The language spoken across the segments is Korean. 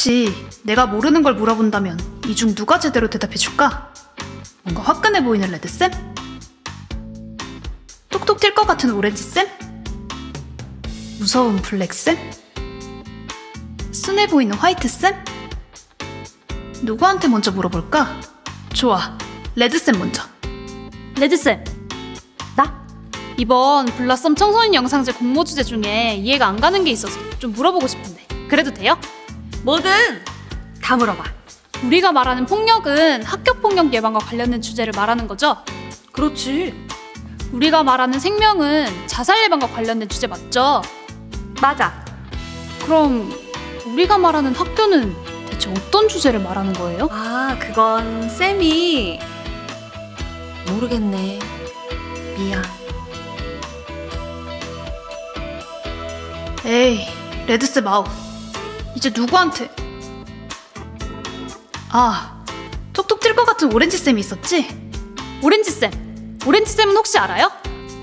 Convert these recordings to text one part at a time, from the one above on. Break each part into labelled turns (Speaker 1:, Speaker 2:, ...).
Speaker 1: 그치. 내가 모르는 걸 물어본다면 이 중 누가 제대로 대답해줄까? 뭔가 화끈해 보이는 레드쌤? 톡톡 튈 것 같은 오렌지쌤? 무서운 블랙쌤? 순해 보이는 화이트쌤? 누구한테 먼저 물어볼까? 좋아. 레드쌤 먼저. 레드쌤.
Speaker 2: 나?
Speaker 1: 이번 블라썸 청소년 영상제 공모 주제 중에 이해가 안 가는 게 있어서 좀 물어보고 싶은데 그래도 돼요?
Speaker 2: 뭐든 다 물어봐.
Speaker 1: 우리가 말하는 폭력은 학교 폭력 예방과 관련된 주제를 말하는 거죠?
Speaker 2: 그렇지.
Speaker 1: 우리가 말하는 생명은 자살 예방과 관련된 주제 맞죠?
Speaker 2: 맞아.
Speaker 1: 그럼 우리가 말하는 학교는 대체 어떤 주제를 말하는 거예요?
Speaker 2: 아, 그건 쌤이 모르겠네. 미안.
Speaker 1: 에이, 레드쌤 아웃. 이제 누구한테? 아, 톡톡 튈것 같은 오렌지쌤이 있었지? 오렌지쌤, 오렌지쌤은 혹시 알아요?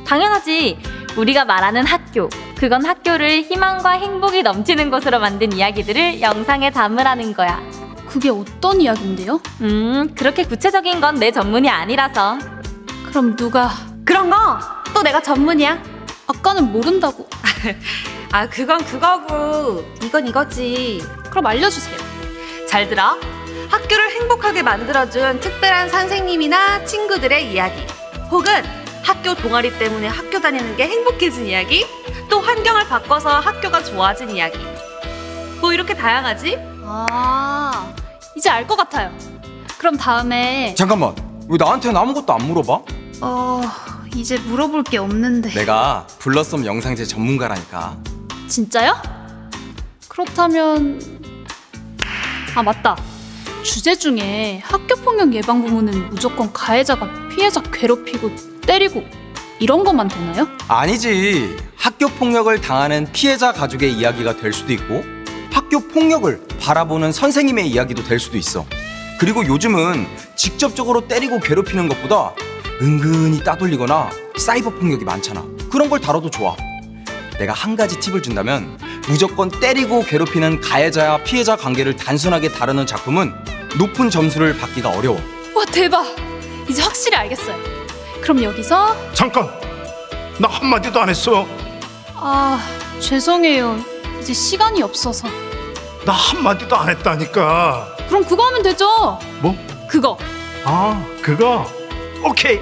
Speaker 3: 당연하지. 우리가 말하는 학교. 그건 학교를 희망과 행복이 넘치는 곳으로 만든 이야기들을 영상에 담으라는 거야.
Speaker 1: 그게 어떤 이야기인데요?
Speaker 3: 음, 그렇게 구체적인 건 내 전문이 아니라서.
Speaker 1: 그럼 누가
Speaker 2: 그런 거 또 내가 전문이야.
Speaker 1: 아까는 모른다고.
Speaker 2: 아, 그건 그거고 이건 이거지.
Speaker 1: 그럼 알려주세요.
Speaker 2: 잘 들어. 학교를 행복하게 만들어준 특별한 선생님이나 친구들의 이야기. 혹은 학교 동아리 때문에 학교 다니는 게 행복해진 이야기. 또 환경을 바꿔서 학교가 좋아진 이야기. 뭐 이렇게 다양하지?
Speaker 1: 아, 이제 알 것 같아요. 그럼 다음에
Speaker 4: 잠깐만 왜 나한테는 아무것도 안 물어봐?
Speaker 1: 어 이제 물어볼 게 없는데
Speaker 4: 내가 블러썸 영상제 전문가라니까
Speaker 1: 진짜요? 그렇다면 아 맞다. 주제 중에 학교 폭력 예방 부문은 무조건 가해자가 피해자 괴롭히고 때리고 이런 것만 되나요?
Speaker 4: 아니지 학교 폭력을 당하는 피해자 가족의 이야기가 될 수도 있고 학교 폭력을 바라보는 선생님의 이야기도 될 수도 있어 그리고 요즘은 직접적으로 때리고 괴롭히는 것보다 은근히 따돌리거나 사이버 폭력이 많잖아 그런 걸 다뤄도 좋아 내가 한 가지 팁을 준다면 무조건 때리고 괴롭히는 가해자와 피해자 관계를 단순하게 다루는 작품은 높은 점수를 받기가 어려워
Speaker 1: 와 대박. 이제 확실히 알겠어요. 그럼 여기서
Speaker 5: 잠깐 나 한마디도 안 했어
Speaker 1: 아 죄송해요. 이제 시간이 없어서.
Speaker 5: 나 한마디도 안 했다니까
Speaker 1: 그럼 그거 하면 되죠.
Speaker 5: 뭐?
Speaker 1: 그거.
Speaker 5: 아 그거 오케이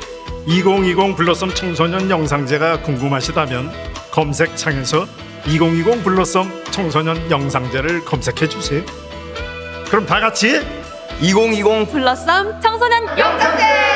Speaker 5: 2020 블러썸 청소년 영상제가 궁금하시다면 검색창에서 2020 블러썸 청소년 영상제를 검색해 주세요 그럼 다 같이
Speaker 4: 2020
Speaker 3: 블러썸 청소년 영상제!